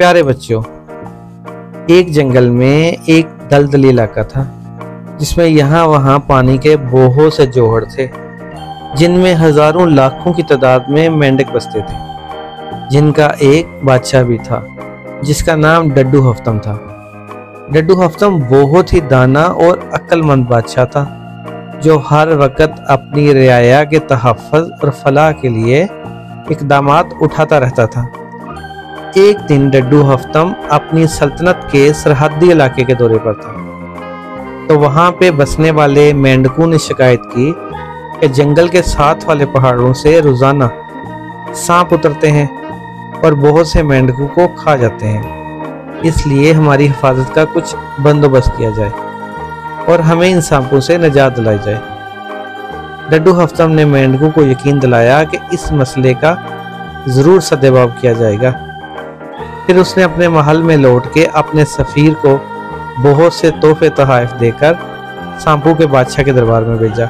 प्यारे बच्चों एक जंगल में एक दलदली इलाका था, जिसमें यहाँ वहाँ पानी के बहुत से जोहड़ थे, जिनमें हज़ारों लाखों की तादाद में मेंढक बसते थे। जिनका एक बादशाह भी था, जिसका नाम डड्डू हफ्तम था। डड्डू हफ्तम बहुत ही दाना और अक्लमंद बादशाह था, जो हर वक्त अपनी रियाया के तहफ़ और फलाह के लिए इकदाम उठाता रहता था। एक दिन डड्डू हफ्तम अपनी सल्तनत के सरहदी इलाके के दौरे पर था। तो वहाँ पे बसने वाले मेंढकों ने शिकायत की कि जंगल के साथ वाले पहाड़ों से रोज़ाना सांप उतरते हैं और बहुत से मेंढकों को खा जाते हैं। इसलिए हमारी हिफाजत का कुछ बंदोबस्त किया जाए और हमें इन सांपों से निजात दिलाई जाए। डड्डू हफ्तम ने मेंढकों को यकीन दिलाया कि इस मसले का ज़रूर सदेबाब किया जाएगा। फिर उसने अपने महल में लौट के अपने सफ़ीर को बहुत से तोहफे तहफ़ देकर सांपू के बादशाह के दरबार में भेजा,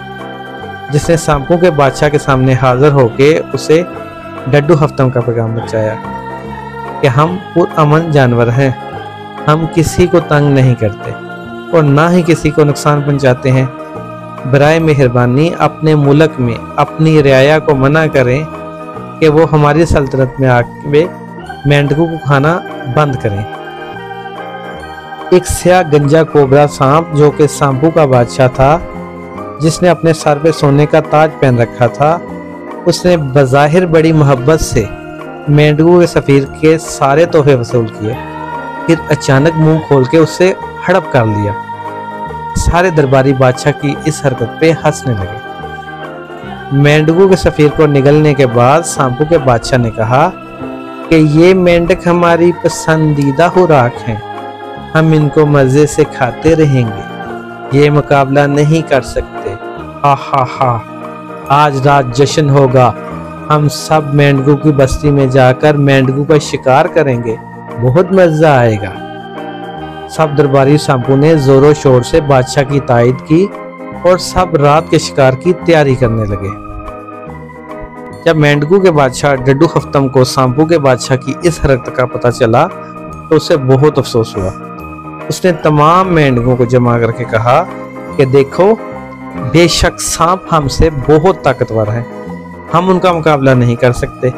जिसने सांपू के बादशाह के सामने हाजिर होके उसे डड्डू हफ्तम का पैगाम बचाया कि हम पुरअमन जानवर हैं, हम किसी को तंग नहीं करते और ना ही किसी को नुकसान पहुंचाते हैं। बरए मेहरबानी, अपने मुल्क में अपनी रियाया को मना करें कि वो हमारी सल्तनत में आके मेंढकों को खाना बंद करें। एक स्या गंजा कोबरा सांप जो कि सांपू का बादशाह था, जिसने अपने सर पे सोने का ताज पहन रखा था, उसने बज़ाहिर बड़ी मोहब्बत से मेंढकों के सफ़ीर के सारे तोहफे वसूल किए। फिर अचानक मुँह खोल के उससे हड़प कर लिया। सारे दरबारी बादशाह की इस हरकत पे हंसने लगे। मेंढकों के सफ़ीर को निगलने के बाद सांपू के बादशाह ने कहा कि ये मेंढक हमारी पसंदीदा खुराक हैं। हम इनको मज़े से खाते रहेंगे। ये मुकाबला नहीं कर सकते। हा हा हा। आज रात जश्न होगा। हम सब मेंढकों की बस्ती में जाकर मेंढकों का शिकार करेंगे। बहुत मज़ा आएगा। सब दरबारी सांपू ने जोरों शोर से बादशाह की तायद की और सब रात के शिकार की तैयारी करने लगे। जब मेंढकू के बादशाह डड्डू हफ्तम को सांपू के बादशाह की इस हरकत का पता चला तो उसे बहुत अफसोस हुआ। उसने तमाम मेंढकों को जमा करके कहा कि देखो, बेशक सांप हमसे बहुत ताकतवर है। हम उनका मुकाबला नहीं कर सकते,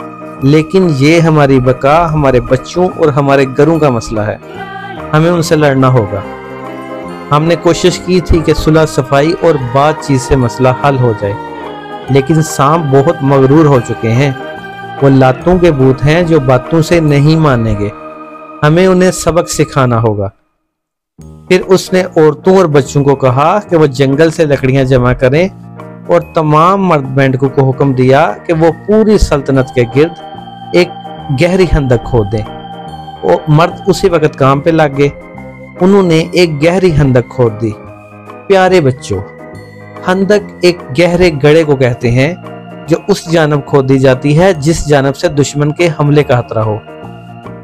लेकिन ये हमारी बका, हमारे बच्चों और हमारे घरों का मसला है। हमें उनसे लड़ना होगा। हमने कोशिश की थी कि सुलह सफ़ाई और बातचीत से मसला हल हो जाए। लेकिन सांप बहुत मगरूर हो चुके हैं। वो लातों के बूत हैं जो बातों से नहीं मानेंगे। हमें उन्हें सबक सिखाना होगा। फिर उसने औरतों और बच्चों को कहा कि वो जंगल से लकड़ियाँ जमा करें और तमाम मर्द बैंडकों को हुक्म दिया कि वो पूरी सल्तनत के गिर्द एक गहरी हंदक खोद दें। और मर्द उसी वक्त काम पे लग। गए उन्होंने एक गहरी हंदक खोद दी। प्यारे बच्चों हंदक एक गहरे गड़े को कहते हैं, जो उस जानब खोदी जाती है जिस जानब से दुश्मन के हमले का खतरा हो।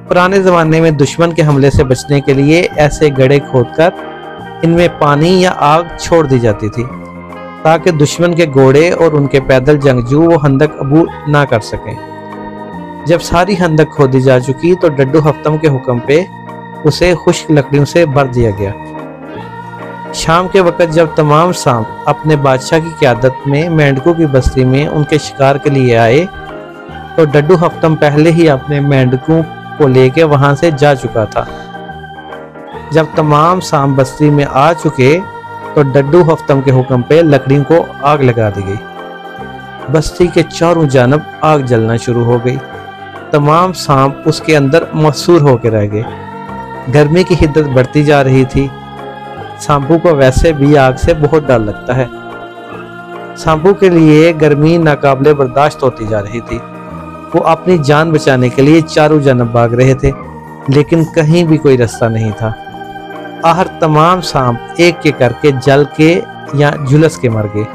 पुराने जमाने में दुश्मन के हमले से बचने के लिए ऐसे गड़े खोदकर इनमें पानी या आग छोड़ दी जाती थी, ताकि दुश्मन के घोड़े और उनके पैदल जंगजू वो हंदक अबू ना कर सकें। जब सारी हंदक खोदी जा चुकी तो डड्डू हफ्तम के हुक्म पे उसे खुश्क लकड़ियों से भर दिया गया। शाम के वक्त जब तमाम सांप अपने बादशाह की क्यादत में, मेंढकों की बस्ती में उनके शिकार के लिए आए तो डड्डू हफ्तम पहले ही अपने मेंढकों को लेकर वहाँ से जा चुका था। जब तमाम सांप बस्ती में आ चुके तो डड्डू हफ्तम के हुक्म पे लकड़ियों को आग लगा दी गई। बस्ती के चारों जानब आग जलना शुरू हो गई। तमाम सांप उसके अंदर मसूर होकर रह गए। गर्मी की हिद्दत बढ़ती जा रही थी। सांपू को वैसे भी आग से बहुत डर लगता है। सांपू के लिए गर्मी नाकाबले बर्दाश्त होती जा रही थी। वो अपनी जान बचाने के लिए चारों जानब भाग रहे थे, लेकिन कहीं भी कोई रास्ता नहीं था। आहर तमाम सांप एक के करके जल के या झुलस के मर गए।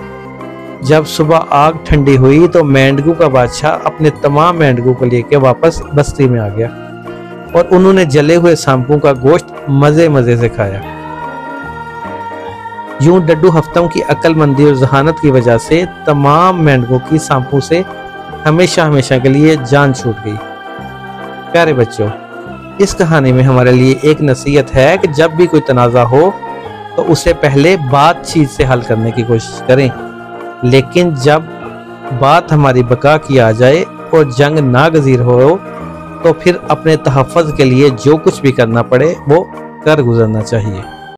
जब सुबह आग ठंडी हुई तो मेंढकू का बादशाह अपने तमाम मेंढकू को लेकर वापस बस्ती में आ गया और उन्होंने जले हुए सांपों का गोश्त मज़े मज़े से खाया। यूँ डड्डू हफ्तों की अक्लमंदी और जहानत की वजह से तमाम मेंढकों की सांपों से हमेशा हमेशा के लिए जान छूट गई। प्यारे बच्चों, इस कहानी में हमारे लिए एक नसीहत है कि जब भी कोई तनाज़ा हो तो उसे पहले बातचीत से हल करने की कोशिश करें। लेकिन जब बात हमारी बका की आ जाए और जंग नागजीर हो तो फिर अपने तहफ़ के लिए जो कुछ भी करना पड़े, वो कर गुजरना चाहिए।